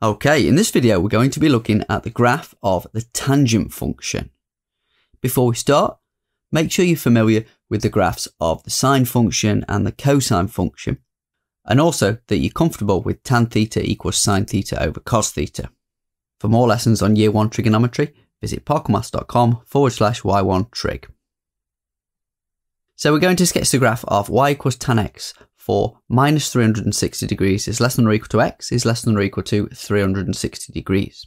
Okay, in this video we're going to be looking at the graph of the tangent function. Before we start, make sure you're familiar with the graphs of the sine function and the cosine function, and also that you're comfortable with tan theta equals sine theta over cos theta. For more lessons on year 1 trigonometry, visit parkermaths.com forward slash y1 trig. So we're going to sketch the graph of y equals tan x for minus 360 degrees is less than or equal to x is less than or equal to 360 degrees.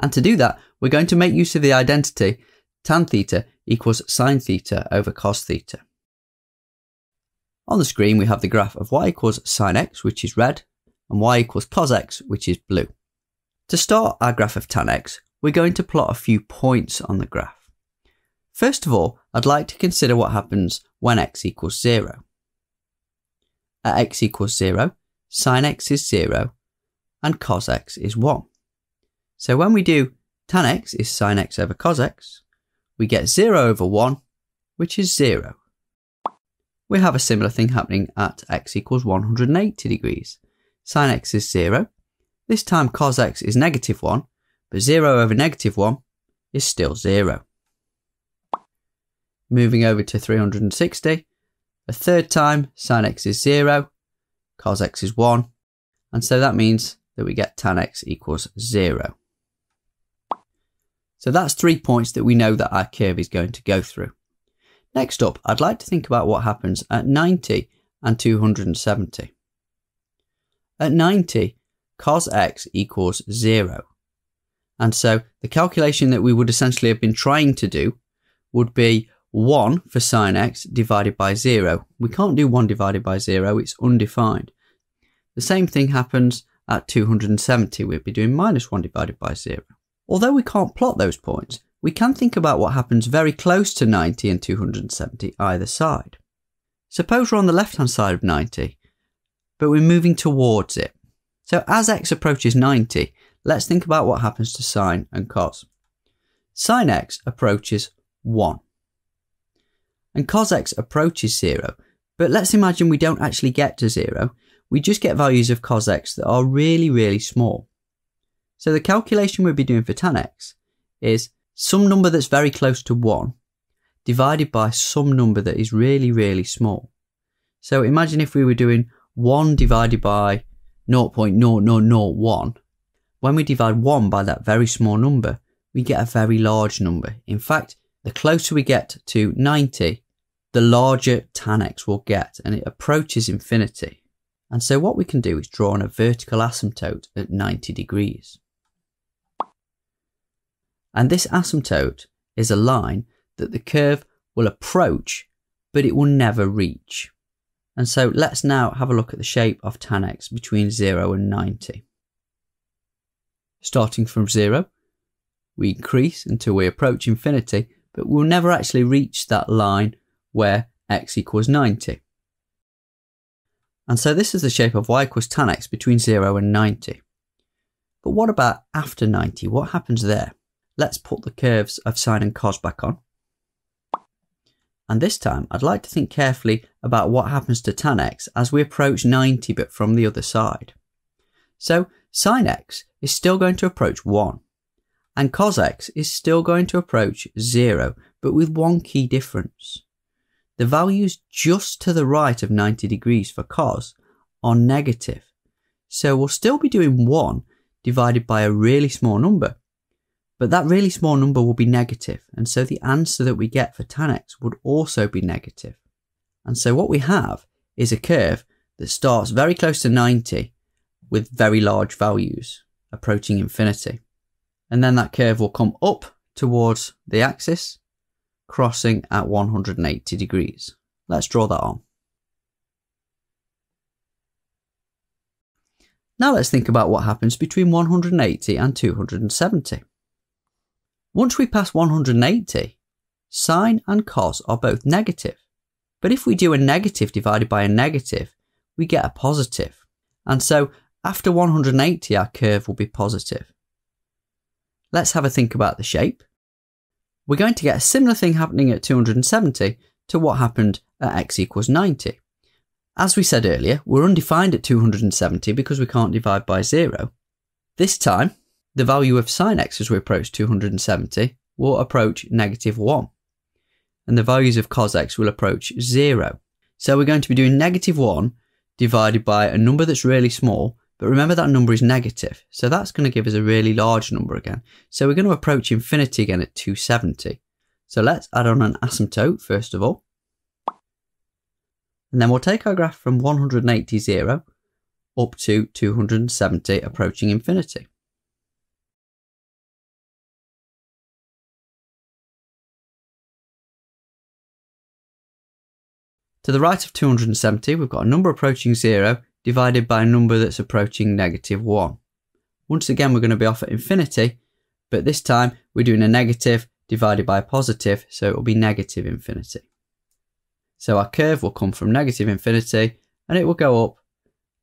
And to do that, we're going to make use of the identity tan theta equals sine theta over cos theta. On the screen, we have the graph of y equals sine x, which is red, and y equals cos x, which is blue. To start our graph of tan x, we're going to plot a few points on the graph. First of all, I'd like to consider what happens when x equals 0 at x equals 0, sine x is 0, and cos x is 1. So when we do tan x is sine x over cos x, we get 0 over 1, which is 0. We have a similar thing happening at x equals 180 degrees. Sine x is 0. This time cos x is negative 1, but 0 over negative 1 is still 0. Moving over to 360, a third time, sine x is 0, cos x is 1, and so that means that we get tan x equals 0. So that's three points that we know that our curve is going to go through. Next up, I'd like to think about what happens at 90 and 270. At 90, cos x equals 0. And so the calculation that we would essentially have been trying to do would be 1 for sine x divided by 0. We can't do 1 divided by 0, it's undefined. The same thing happens at 270, we'd be doing minus 1 divided by 0. Although we can't plot those points, we can think about what happens very close to 90 and 270 either side. Suppose we're on the left hand side of 90, but we're moving towards it. So as x approaches 90, let's think about what happens to sine and cos. Sine x approaches 1 and cos x approaches zero. But let's imagine we don't actually get to zero. We just get values of cos x that are really, really small. So the calculation we'll be doing for tan x is some number that's very close to 1 divided by some number that is really, really small. So imagine if we were doing 1 divided by 0.0001. When we divide 1 by that very small number, we get a very large number. In fact, the closer we get to 90, the larger tan x will get and it approaches infinity. And so what we can do is draw on a vertical asymptote at 90 degrees. And this asymptote is a line that the curve will approach, but it will never reach. And so let's now have a look at the shape of tan x between 0 and 90. Starting from 0, we increase until we approach infinity, but we'll never actually reach that line where x equals 90. And so this is the shape of y equals tan x between 0 and 90. But what about after 90? What happens there? Let's put the curves of sine and cos back on. And this time, I'd like to think carefully about what happens to tan x as we approach 90 but from the other side. So sine x is still going to approach 1 and cos x is still going to approach 0 but with one key difference. The values just to the right of 90 degrees for cos are negative. So we'll still be doing 1 divided by a really small number. But that really small number will be negative, and so the answer that we get for tan x would also be negative. And so what we have is a curve that starts very close to 90 with very large values approaching infinity and then that curve will come up towards the axis, crossing at 180 degrees. Let's draw that on. Now let's think about what happens between 180 and 270. Once we pass 180, sine and cos are both negative. But if we do a negative divided by a negative, we get a positive. And so after 180, our curve will be positive. Let's have a think about the shape. We're going to get a similar thing happening at 270 to what happened at x equals 90. As we said earlier, we're undefined at 270 because we can't divide by 0. This time, the value of sine x as we approach 270 will approach negative 1, and the values of cos x will approach 0. So we're going to be doing negative 1 divided by a number that's really small, but remember that number is negative, so that's going to give us a really large number again. So we're going to approach infinity again at 270. So let's add on an asymptote first of all. And then we'll take our graph from 180, 0 up to 270 approaching infinity. To the right of 270, we've got a number approaching 0 divided by a number that's approaching negative 1. Once again, we're going to be off at infinity, but this time we're doing a negative divided by a positive, so it will be negative infinity. So our curve will come from negative infinity and it will go up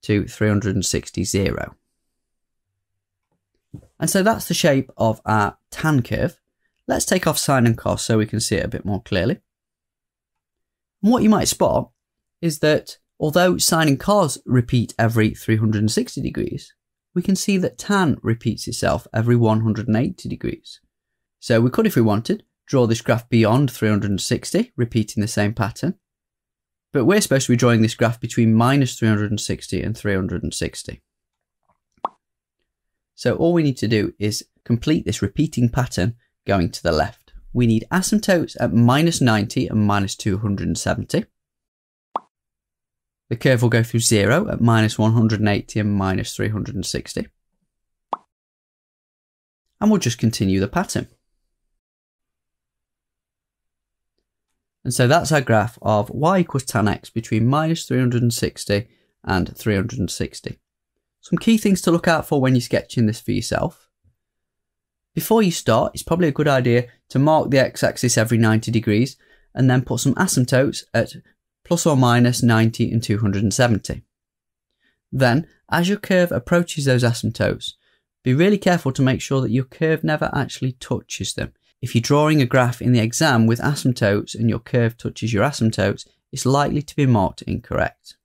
to 360 0. And so that's the shape of our tan curve. Let's take off sine and cos so we can see it a bit more clearly. And what you might spot is that although sine and cos repeat every 360 degrees, we can see that tan repeats itself every 180 degrees. So we could, if we wanted, draw this graph beyond 360, repeating the same pattern. But we're supposed to be drawing this graph between minus 360 and 360. So all we need to do is complete this repeating pattern going to the left. We need asymptotes at minus 90 and minus 270. The curve will go through 0 at minus 180 and minus 360. And we'll just continue the pattern. And so that's our graph of y equals tan x between minus 360 and 360. Some key things to look out for when you're sketching this for yourself. Before you start, it's probably a good idea to mark the x-axis every 90 degrees and then put some asymptotes at plus or minus 90 and 270. Then, as your curve approaches those asymptotes, be really careful to make sure that your curve never actually touches them. If you're drawing a graph in the exam with asymptotes and your curve touches your asymptotes, it's likely to be marked incorrect.